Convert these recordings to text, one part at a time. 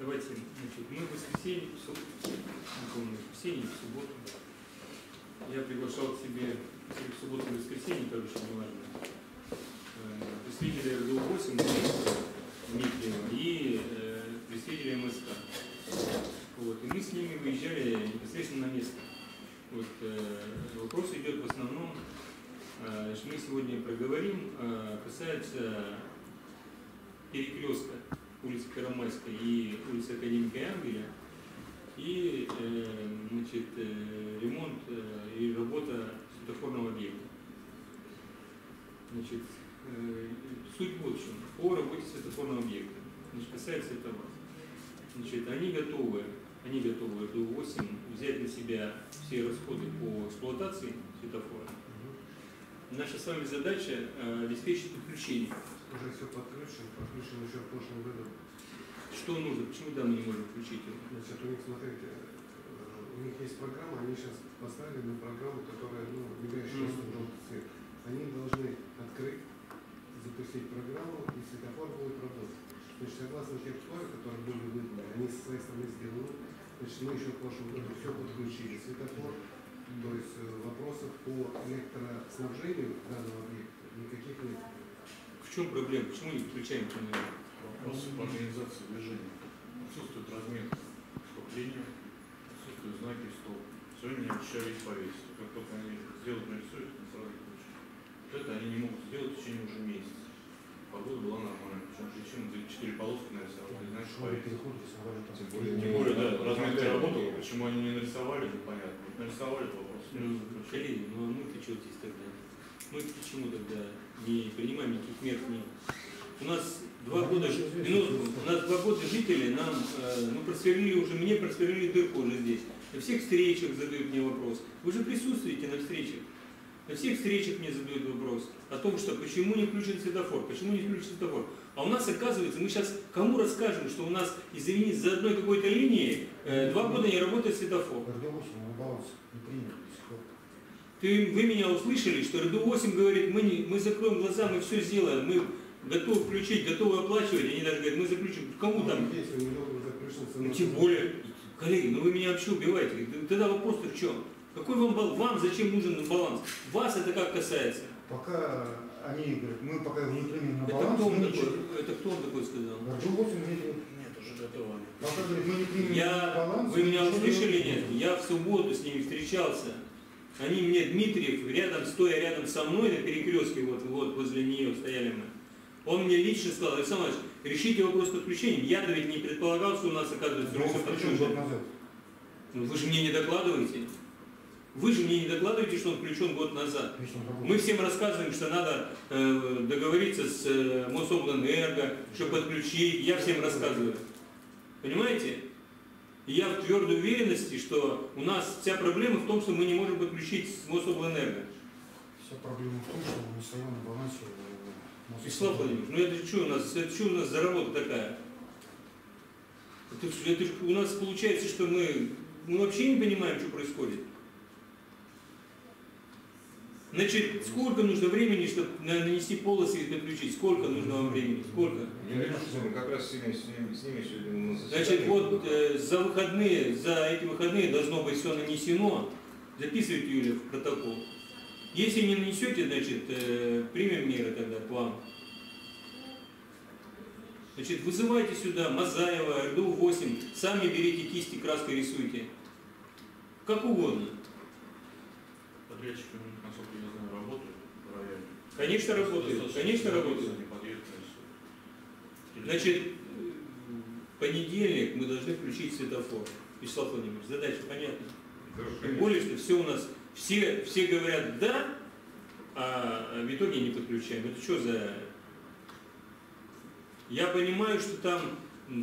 Давайте, значит, мы в воскресенье, в субботу, в воскресенье, в субботу, я приглашал к себе в субботу и воскресенье, короче, неважно, э, представителя РДУ-8 Дмитриева и э, представителя МСК. Вот, и мы с ними выезжали непосредственно на место. Вот, э, вопрос идет в основном, что мы сегодня проговорим, касается перекрестка улицы Первомайской и улицы Академика Ангеля и э, значит, э, ремонт э, и работа светофорного объекта. Значит, э, суть в общем, по работе светофорного объекта. Значит, касается это вас. Значит, они готовы, они готовы до 8 взять на себя все расходы по эксплуатации светофора. Наша с вами задача э, обеспечить подключение. Уже все подключено, подключено еще в прошлом году. Что нужно? Почему да, мы не можем включить его? Значит, у них, смотрите, э, у них есть программа, они сейчас поставили на программу, которая, ну, мигающий Мгм. желтый цвет. Они должны открыть, запустить программу, и светофор будет работать. Значит, согласно тех условий, которые были выданы, они со своей стороны сделаны. Значит, мы еще в прошлом году все подключили. Светофор, то есть э, вопросов по электроснабжению данного объекта никаких нет. В чем проблема? Почему не включаем камеру? Вопросы по организации движения. Отсутствует разметка стоп линию, отсутствуют знаки стоп. Сегодня мне обещали их повесить. Как только они сделают, нарисуют, мы сразу включим. Вот это они не могут сделать в течение уже месяца. Погода была нормальная. Причем причина за четыре полоски нарисовали, не знаешь, что повесить. Тем более, тем более, да, разметка работала. Почему они не нарисовали, непонятно. Вот нарисовали вопрос. Ну, коллеги, ну мы-то что здесь тогда? Мы почему тогда не принимаем никаких мер к ним? У нас два года, ну, у нас два года жители нам, э, ну, просверлили уже, мне просверлили дырку уже здесь. На всех встречах задают мне вопрос. Вы же присутствуете на встречах. На всех встречах мне задают вопрос о том, что почему не включен светофор, почему не включен светофор. А у нас, оказывается, мы сейчас кому расскажем, что у нас, извините, за одной какой-то линией э, два года не работает светофор. РД-8 на баланс не. Ты, вы меня услышали, что РДУ-8 говорит, мы, не, мы закроем глаза, мы все сделаем, мы готовы включить, готовы оплачивать. Они даже говорят, мы заключим. Кому там? Есть, у него заключен Ну, тем более. Коллеги, ну вы меня вообще убиваете. Тогда вопрос-то в чем? Какой вам баланс? Вам зачем нужен баланс? Вас это как касается? Пока они говорят, мы пока его не примем на Это баланс, кто, он такой, ничего. это кто он такой сказал? РД-8 говорит, Нет, уже готово. пока говорит, мы не примем на Я, баланс. вы меня услышали нет? Я в субботу с ними встречался. Они мне, Дмитриев, рядом, стоя рядом со мной на перекрестке, вот, вот возле нее стояли мы. Он мне лично сказал, Александр Иванович, решите вопрос с подключением. Я-то ведь не предполагал, что у нас оказывается год подключено. назад. Ну, вы же мне не докладываете. Вы же мне не докладываете, что он включен год назад. Мы всем рассказываем, что надо э, договориться с э, Мособлэнерго, чтобы подключить. Я всем рассказываю. Понимаете? И я в твердой уверенности, что у нас вся проблема в том, что мы не можем подключить Мособлэнерго. Вся проблема в том, что мы не стоим на балансе. э. Вячеслав Владимирович, ну это что у нас, это что у нас за работа такая? Это, это у нас получается, что мы, мы вообще не понимаем, что происходит. Значит, сколько нужно времени, чтобы на- нанести полосы и подключить? Сколько нужно вам времени? Сколько? Не написано, мы как раз с ними, с ними, с ними сегодня. Значит, вот э, за выходные, за эти выходные должно быть все нанесено. Записывайте, Юля, в протокол. Если не нанесете, значит, э, примем меры тогда к вам. Значит, вызывайте сюда Мазаева, РДУ-8, сами берите кисти, краской рисуйте. Как угодно. Подрядчики, у них, насколько я знаю, работают в районе. Конечно, работают. Конечно, работают. подъедут, нарисуют. Значит, понедельник мы должны включить светофор. Вячеслав Владимирович, задача понятна. Тем более, что все у нас, все, все говорят «да», а в итоге не подключаем. Это что за... Я понимаю, что там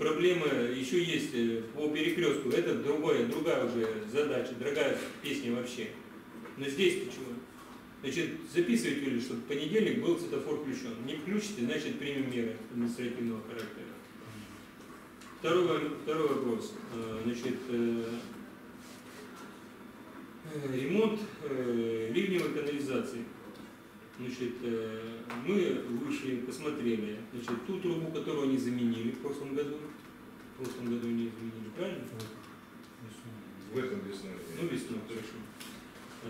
проблемы еще есть э, по перекрестку. Это другое, другая уже задача, другая песня вообще. Но здесь почему? Значит, записывайте, Юля, чтобы в понедельник был светофор включен. Не включите, значит, примем меры административного характера. Второй, второй вопрос. Э, Значит, э, э, ремонт ливневой канализации. Значит, мы вышли, посмотрели, значит, ту трубу, которую они заменили в прошлом году, В прошлом году не изменили, правильно? В этом весной. Ну, весной, хорошо. Э,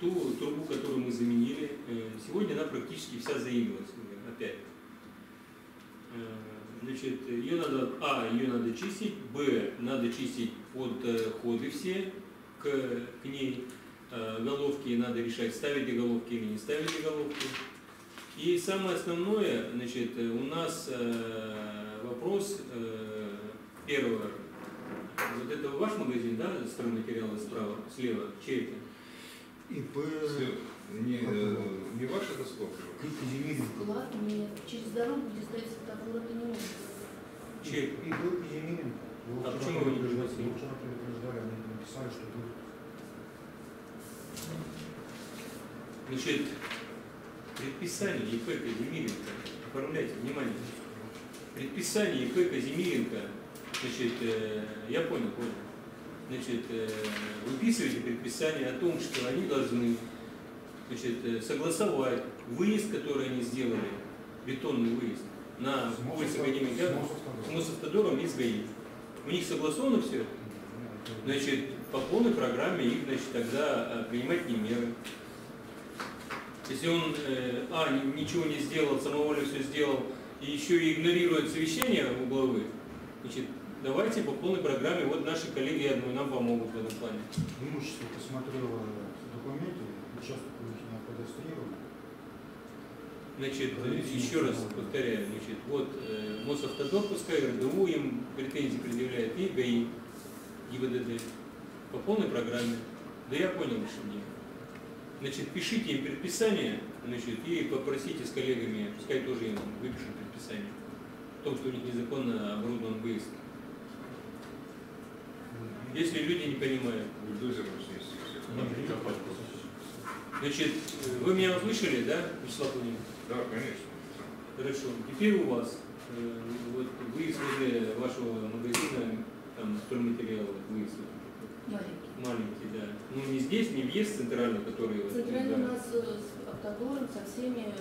Ту трубу, которую мы заменили, э, сегодня она практически вся заимилась опять. Э, Значит, ее надо, а, ее надо чистить, б, надо чистить подходы все к, к ней, головки надо решать, ставить ли головки или не ставить ли головки. И самое основное, значит, у нас вопрос первого. Вот это ваш магазин, да, стройматериалы справа, слева, чей это? ИП Не, э, не ваш это сколько? Склад нет. Через дорогу, где стоит светофор, это не может. Чей? ИП. Его А почему вы не предупреждали, его вчера предупреждали, они написали, что будет. Значит, предписание ИП Казимиренко, оформляйте, внимание, предписание ИП Казимиренко, значит, э, я понял, понял, значит, э, выписываете предписание о том, что они должны, значит, э, согласовать выезд, который они сделали, бетонный выезд, на улице. Академика, С Мосавтодором. И с ГАИ. У них согласовано все? Значит, по полной программе их, значит, тогда э, принимать не меры. Если он, э, а, ни- ничего не сделал, самовольно все сделал, и еще и игнорирует совещания у главы, значит, давайте по полной программе, вот наши коллеги, я думаю, нам помогут в этом плане. Имущество посмотрело документы, участок у них не кадастрирован. Значит, э, Проверите еще раз информацию. повторяю, значит, вот э, Мосавтодор, пускай РДУ им претензии предъявляет, и ГАИ, ГИБДД, по полной программе. Да я понял решение. Значит, пишите им предписание, значит, и попросите с коллегами, пускай тоже им выпишут предписание. В том, что у них незаконно оборудован выезд. Если люди не понимают. Значит, вы меня услышали, да, Вячеслав Владимирович? Да, конечно. Хорошо. Теперь у вас, э, вот выезд возле вашего магазина, там стройматериалов, выезд Маленький. маленький, да. Ну не здесь, не въезд центральный, который... Центральный да. у нас э, с автодором, со всеми... э,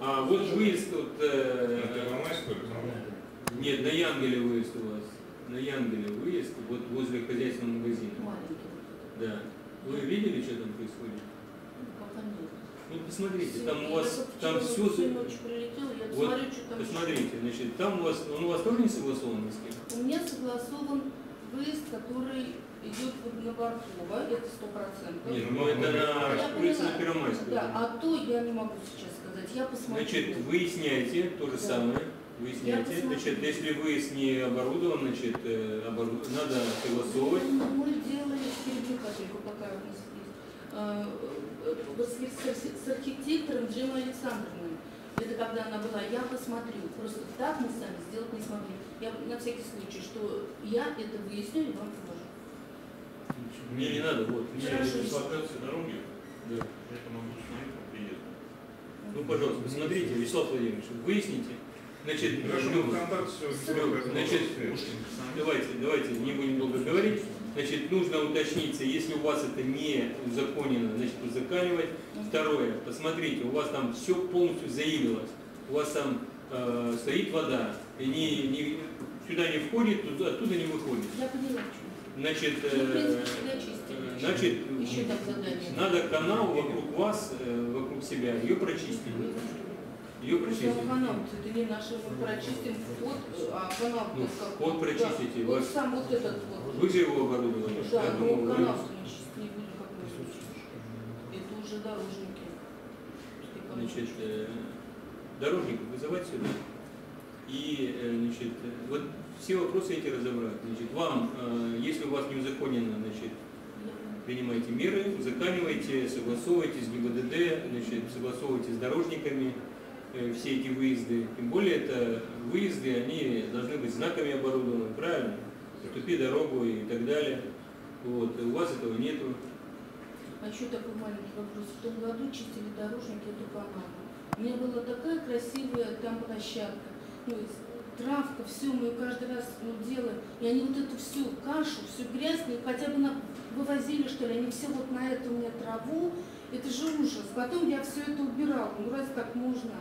А вот выезд, вот, На э, Первомайскую или там? нет, на Янгеле выезд у вас. На Янгеле выезд, вот возле хозяйственного магазина. Маленький. Да. Вы видели, что там происходит? Ну. Ну посмотрите, там у вас, там все... всю ночь прилетела, я Вот, смотрю, что там... Посмотрите, значит, там у вас, он у вас тоже не согласован ни с кем? У меня согласован выезд, который идет вот на Баркова, это сто процентов. Нет, ну, это на улице на поняла. Первомайской. Да, а то я не могу сейчас сказать. Я посмотрю. Значит, выясняйте то же Да. самое. Выясняйте. Значит, если выезд не оборудован, значит, э, обору- надо согласовывать. Мы, мы делали перебью капельку, какая у нас есть. Э, э, с, с- с архитектором Джимой Александровной. Это когда она была, я посмотрю. Просто так мы сами сделать не смогли. Я на всякий случай, что я это выясню и вам покажу. Мне не надо, вот. Мне дислокация дороги, Да. я это могу установить по приезду. Ну, пожалуйста, посмотрите, Вячеслав Владимирович, выясните. Значит, Хорошо, ну, контакт все. Значит, давайте, давайте, не будем долго говорить. Значит, нужно уточниться, если у вас это не узаконено, значит, узаконивать. Второе, посмотрите, у вас там все полностью заилилось. У вас там э, стоит вода, и не, не- сюда не входит, туда, оттуда не выходит. Я поняла. Значит, Ну, э, э, значит, надо канал вокруг вас, э, вокруг себя, ее прочистить. Ее канал, это не наш, мы прочистим вход, а канал Ну, как- вход прочистите, Да, вот сам вот этот вот. Вы же его оборудовали. Да, Я но думаю, вы- канал мы чистить не будем как мы Это уже дорожники. Значит, э, дорожников вызывать сюда. И, э, значит, вот все вопросы эти разобрать. Значит, вам, э, если у вас не узаконено, значит, принимайте меры, узаконивайте, согласовывайте с ГИБДД, значит, согласовывайте с дорожниками все эти выезды. Тем более это выезды, они должны быть знаками оборудованы, правильно? Ступи дорогу и так далее. Вот. У вас этого нету. А еще такой маленький вопрос. В том году чистили дорожники эту канаву. У меня была такая красивая там площадка. Ну, и травка, все, мы ее каждый раз ну, делаем. И они вот эту всю кашу, всю грязь, ну, хотя бы на, вывозили, что ли, они все вот на эту мне траву. Это же ужас. Потом я все это убирала. Ну, раз так можно?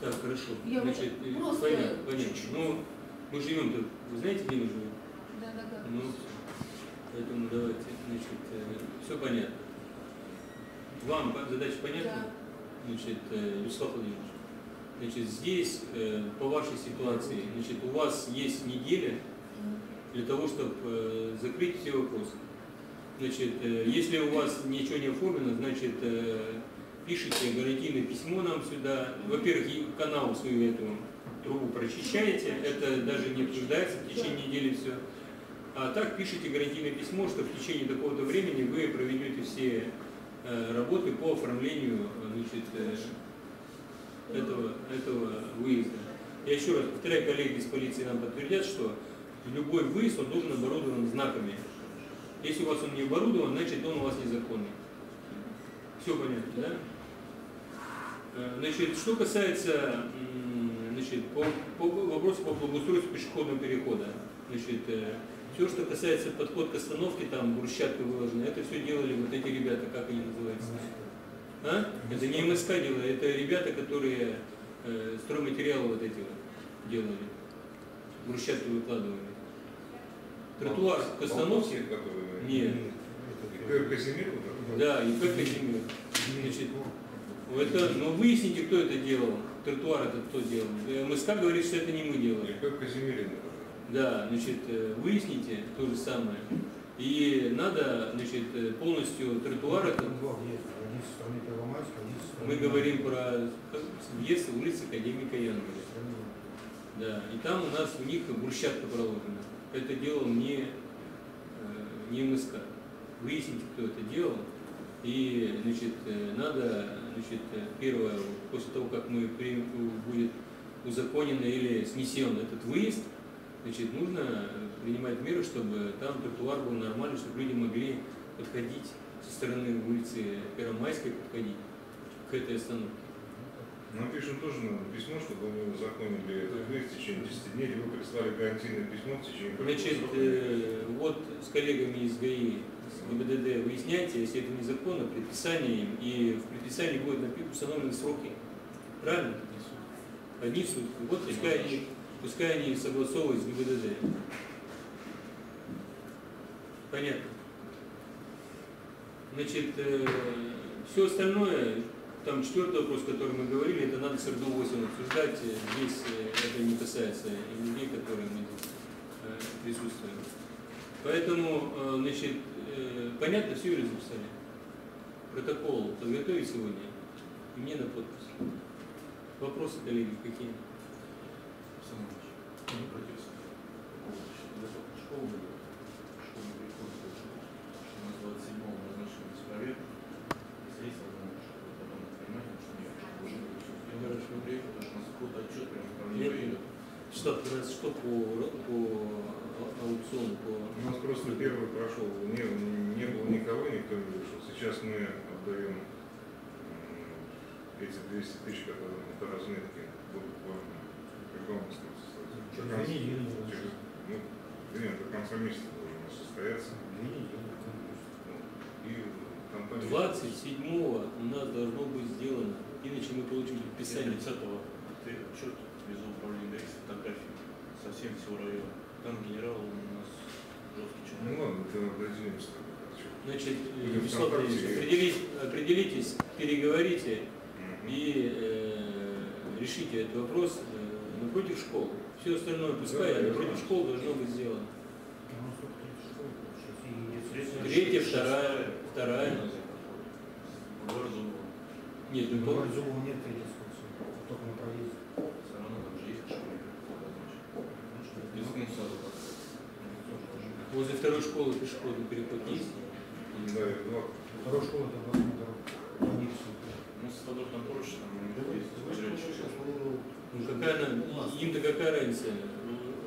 Так, хорошо. Я Значит, э, просто понятно, понятно. Ну, Мы живем тут, вы знаете, где мы живем? Да, да, да. Ну, поэтому давайте, значит, все понятно. Вам задача понятна? Да. Значит, э, Вячеслав Владимирович, значит, здесь э, по вашей ситуации, значит, у вас есть неделя для того, чтобы закрыть все вопросы. Значит, э, если у вас ничего не оформлено, значит, э, пишите гарантийное письмо нам сюда. Во-первых, канал свою эту трубу прочищаете, это даже не обсуждается в течение недели все. А так пишите гарантийное письмо, что в течение такого-то времени вы проведете все э, работы по оформлению значит, э, этого, этого выезда. Я еще раз повторяю, коллеги из полиции нам подтвердят, что любой выезд он должен оборудован знаками. Если у вас он не оборудован, значит он у вас незаконный. Все понятно, да? Э, Значит, что касается значит, по, по вопросу по благоустройству пешеходного перехода, значит, все, что касается подход к остановке, там брусчатка выложена, это все делали вот эти ребята, как они называются? А? Это не МСК делали, это ребята, которые э, стройматериалы вот эти вот делали, брусчатку выкладывали. Тротуар к остановке, нет, Казимир? да, и Казимир. Значит, это, но выясните, кто это делал, тротуар это кто делал. Э, МСК говорит, что это не мы делали. Как Казимирин? Да, значит, э, выясните то же самое. И надо, значит, э, полностью тротуар это со стороны... Мы говорим про въезд улицы Академика Янгеля. Да, и там у нас у них брусчатка проложена. Это делал не, не МСК. Выясните, кто это делал. И, значит, э, надо, значит, э, первое, после того, как мы примем, будет узаконен или снесен этот выезд, значит, нужно принимать меры, чтобы там тротуар был нормальный, чтобы люди могли подходить со стороны улицы Первомайской, подходить к этой остановке. Напишем тоже надо письмо, чтобы вы законили этот выезд в течение 10 дней, или вы прислали гарантийное письмо в течение Значит, э, вот с коллегами из ГАИ, ГИБДД выясняйте, если это незаконно, предписание им, и в предписании будет установлены сроки. Правильно? Одни сутки. Вот пускай они, пускай они согласовывают с ГИБДД. Понятно. Значит, все остальное, там четвертый вопрос, о котором мы говорили, это надо с РДУ-8 обсуждать. Э, Здесь э, это не касается и людей, которые мы здесь э, присутствуем. Поэтому, э, значит, э, понятно, все или записали? Протокол подготовить сегодня и мне на подпись. Вопросы, коллеги, какие? Школы, 113 штук по, по аукциону. По... У нас просто первый прошел, не, не было никого, никто не вышел. Сейчас мы отдаем э, эти 200 тысяч, которые на разметке будут важны. Когда у? Через, ну, нет, до конца месяца должен состояться. Ну, и компания... 27-го у нас должно быть сделано, иначе мы получим предписание. 30-го. Ты что-то всего района. Там генерал у нас жесткий Ну человек. ладно, это определим с тобой. короче. Значит, э, Вячеслав ВКонтакте Владимирович, определитесь, переговорите Мгм. и э, решите этот вопрос э, напротив школ. Все остальное пускай, а Да, напротив да. школ должно быть сделано. Ну. Третья, вторая, вторая. Нет, ну, Ну, нет третьей экскурсии, только на проезде. Все равно там же есть школьный переход назначен. Без ну, саду возле второй школы пешеходный переход есть? Да, и два. Вторая школа это областная дорога. Они все. Ну, с там проще, там. Ну какая она, им-то какая разница,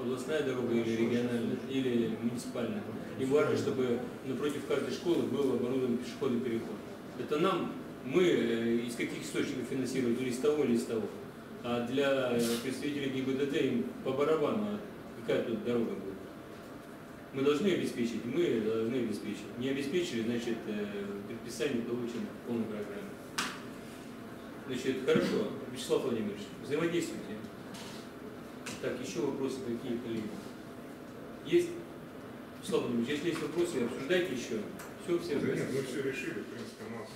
областная дорога или региональная, или муниципальная. Им важно, чтобы напротив каждой школы был оборудован пешеходный переход. Это нам, мы э, из каких источников финансируем, или из того, или из того. А для представителей ГИБДД им по барабану, а какая тут дорога будет. Мы должны обеспечить, мы должны обеспечить. Не обеспечили, значит, э, предписание получим в полной программе. Значит, хорошо, Вячеслав Владимирович, взаимодействуйте. Так, еще вопросы какие, коллеги? Есть? Слава Владимирович, если есть вопросы, обсуждайте еще. Все, все Да нет, мы все решили, в принципе, у нас